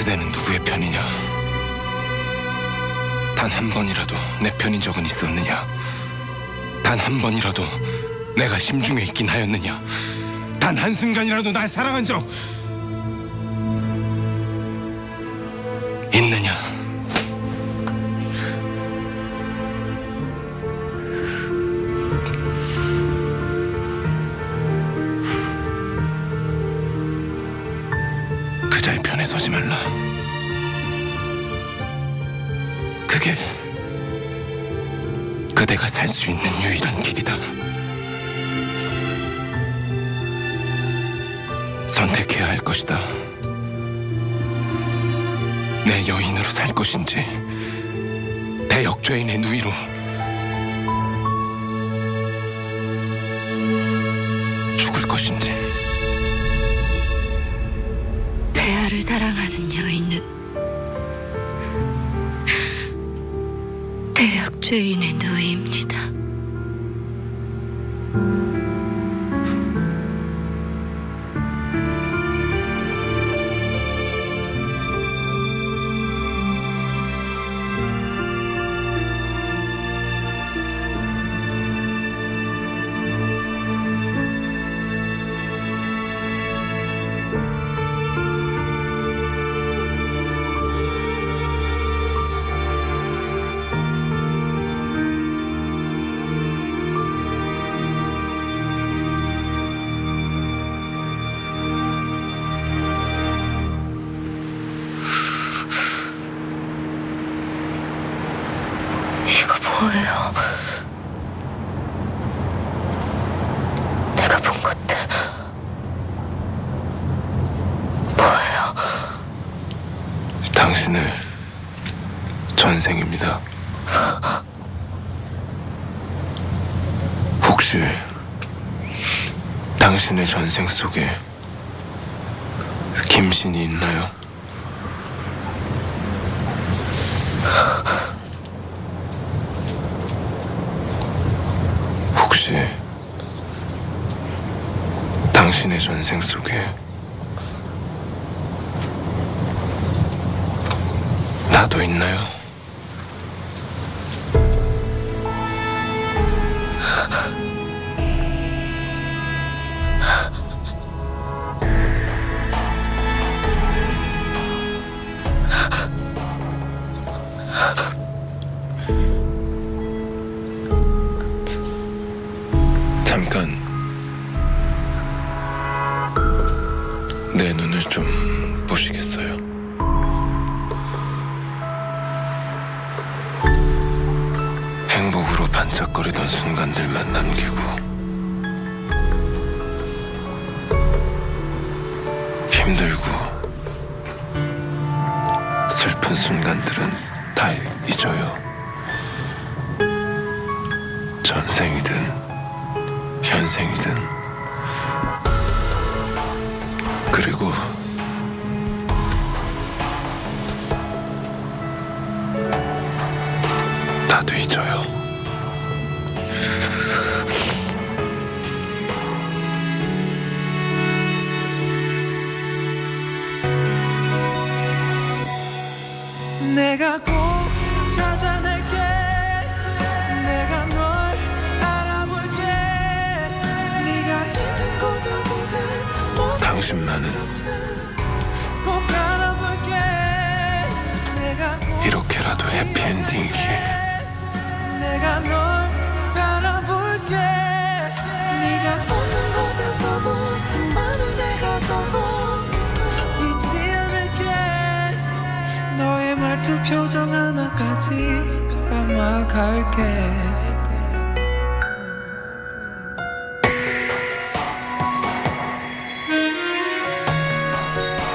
그대는 누구의 편이냐? 단 한 번이라도 내 편인 적은 있었느냐? 단 한 번이라도 내가 심중에 있긴 하였느냐? 단 한순간이라도 날 사랑한 적 있느냐? 그자의 편에 서지 말라. 그게 그대가 살 수 있는 유일한 길이다. 선택해야 할 것이다. 내 여인으로 살 것인지, 대역죄인의 누이로 대역죄인의 누이입니다. 뭐예요? 내가 본 것들 뭐예요? 당신의 전생입니다. 혹시 당신의 전생 속에 김신이 있나요? 혹시 당신의 전생 속에 나도 있나요? 잠깐 반짝거리던 순간들만 남기고 힘들고 슬픈 순간들은 다 잊어요. 전생이든 현생이든 그리고 나도 잊어요. 내가 꼭 찾아낼게. 내가 널 알아볼게. 네가 있는 곳곳을 모습 당신만은 꼭 알아볼게. 내가 꼭 이렇게라도 해피엔딩이기에. 내가 널 수많은 내가 줘도 잊지 않을게. 너의 말투 표정 하나까지 담아갈게